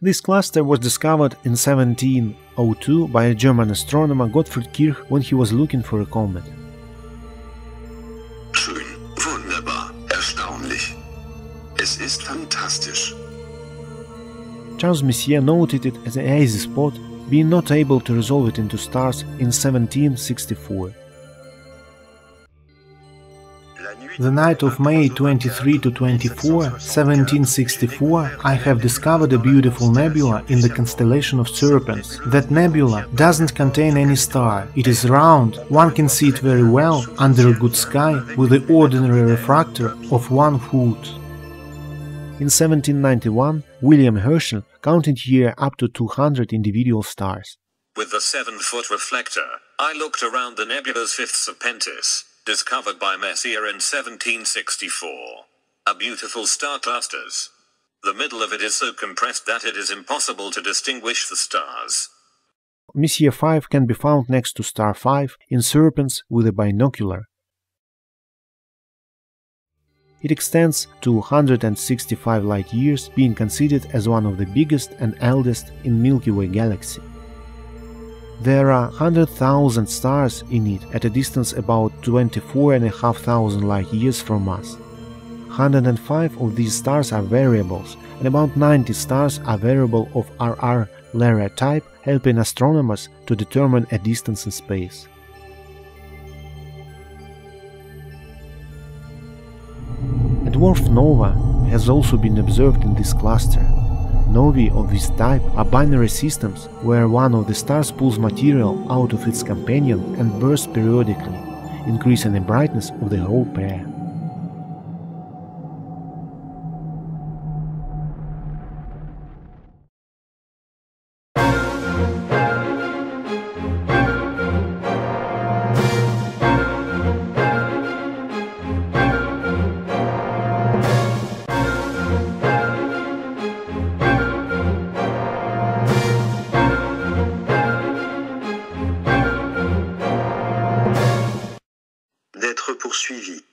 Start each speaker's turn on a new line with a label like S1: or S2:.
S1: This cluster was discovered in 1702 by a German astronomer Gottfried Kirch when he was looking for a comet.
S2: Schön, wunderbar, erstaunlich. Es ist fantastisch.
S1: Charles Messier noted it as a hazy spot, being not able to resolve it into stars in 1764. The night of May 23 to 24, 1764, I have discovered a beautiful nebula in the constellation of Serpens. That nebula doesn't contain any star. It is round, one can see it very well under a good sky with the ordinary refractor of one foot. In 1791, William Herschel counted here up to 200 individual stars.
S3: With the 7-foot reflector, I looked around the nebula's fifth Serpentis, discovered by Messier in 1764. A beautiful star clusters. The middle of it is so compressed that it is impossible to distinguish the stars.
S1: Messier 5 can be found next to star 5 in Serpens with a binocular. It extends to 165 light years, being considered as one of the biggest and eldest in Milky Way galaxy. There are 100,000 stars in it at a distance about 24,500 light years from us. 105 of these stars are variables, and about 90 stars are variable of RR Lyrae type, helping astronomers to determine a distance in space. Dwarf nova has also been observed in this cluster, Novae of this type are binary systems where one of the stars pulls material out of its companion and bursts periodically, increasing the brightness of the whole pair.
S2: D'être poursuivi.